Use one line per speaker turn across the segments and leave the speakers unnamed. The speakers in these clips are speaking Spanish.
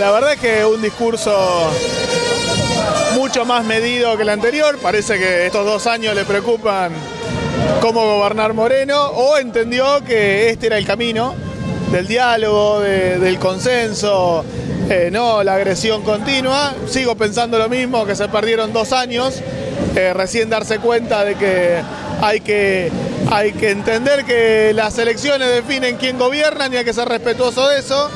la verdad es que un discurso mucho más medido que el anterior. Parece que estos dos años le preocupan cómo gobernar Moreno o entendió que este era el camino del diálogo, del consenso, eh, no la agresión continua. Sigo pensando lo mismo, que se perdieron dos años, eh, recién darse cuenta de que hay que hay que entender que las elecciones definen quién gobierna y hay que ser respetuoso de eso.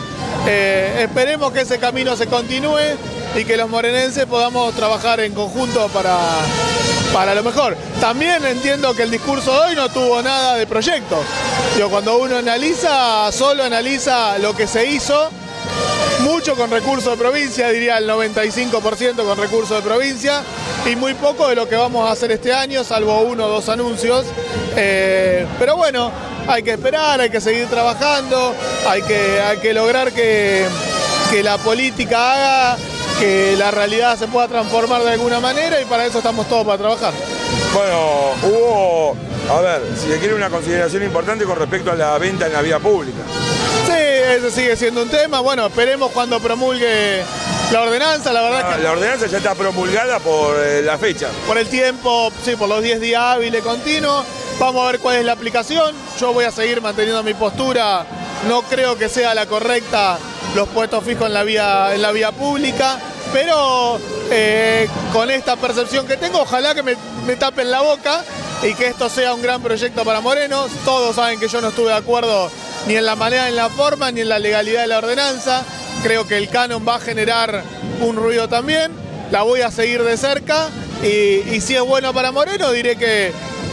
Eh, esperemos que ese camino se continúe y que los morenenses podamos trabajar en conjunto para, para lo mejor. También entiendo que el discurso de hoy no tuvo nada de proyectos. Yo cuando uno analiza, solo analiza lo que se hizo, mucho con recursos de provincia, diría el 95% con recursos de provincia, y muy poco de lo que vamos a hacer este año, salvo uno o dos anuncios. Eh, pero bueno, hay que esperar, hay que seguir trabajando, hay que, hay que lograr que, que la política haga que la realidad se pueda transformar de alguna manera y para eso estamos todos para trabajar.
Bueno, hubo, a ver, si se quiere una consideración importante con respecto a la venta en la vía pública.
Ese sigue siendo un tema. Bueno, esperemos cuando promulgue la ordenanza, la verdad
ah,
que...
La ordenanza ya está promulgada por eh, la fecha.
Por el tiempo, sí, por los 10 días hábiles continuos. Vamos a ver cuál es la aplicación. Yo voy a seguir manteniendo mi postura. No creo que sea la correcta los puestos fijos en la vía, en la vía pública, pero eh, con esta percepción que tengo, ojalá que me, me tapen la boca y que esto sea un gran proyecto para Morenos. Todos saben que yo no estuve de acuerdo ni en la manera, ni en la forma, ni en la legalidad de la ordenanza. Creo que el canon va a generar un ruido también. La voy a seguir de cerca y, si es bueno para Moreno diré que,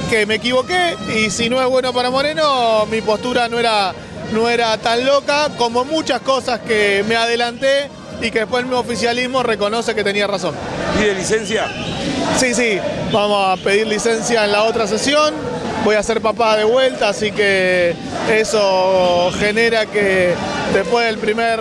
que me equivoqué y si no es bueno para Moreno mi postura no era, no era tan loca como muchas cosas que me adelanté y que después el mismo oficialismo reconoce que tenía razón.
¿Pide licencia?
Sí, sí, vamos a pedir licencia en la otra sesión voy a ser papá de vuelta, así que eso genera que después del primer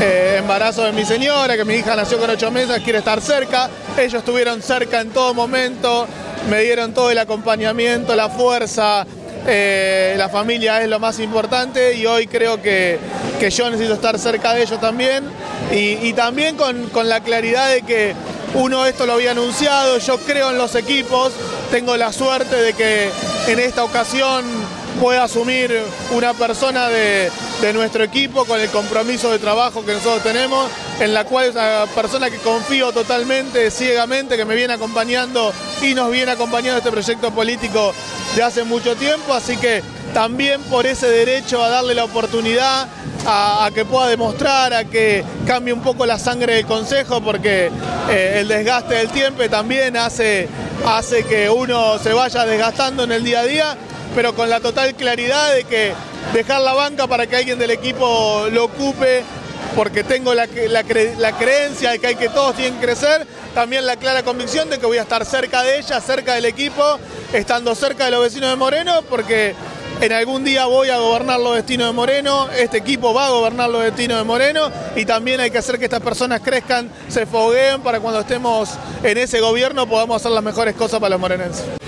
eh, embarazo de mi señora, que mi hija nació con ocho meses, quiere estar cerca. Ellos estuvieron cerca en todo momento, me dieron todo el acompañamiento, la fuerza. Eh, la familia es lo más importante y hoy creo que, yo necesito estar cerca de ellos también y, también con, con la claridad de que uno esto lo había anunciado, yo creo en los equipos, tengo la suerte de que en esta ocasión pueda asumir una persona de, nuestro equipo con el compromiso de trabajo que nosotros tenemos, en la cual es una persona que confío totalmente, ciegamente, que me viene acompañando y nos viene acompañando este proyecto político de hace mucho tiempo, así que también por ese derecho a darle la oportunidad a, que pueda demostrar, a que cambie un poco la sangre del Consejo, porque eh, el desgaste del tiempo también hace, hace que uno se vaya desgastando en el día a día, pero con la total claridad de que dejar la banca para que alguien del equipo lo ocupe, porque tengo la, la creencia de que hay que todos tienen que crecer, también la clara convicción de que voy a estar cerca de ella, cerca del equipo, estando cerca de los vecinos de Moreno, porque en algún día voy a gobernar los destinos de Moreno, este equipo va a gobernar los destinos de Moreno y también hay que hacer que estas personas crezcan, se fogueen para cuando estemos en ese gobierno podamos hacer las mejores cosas para los morenenses.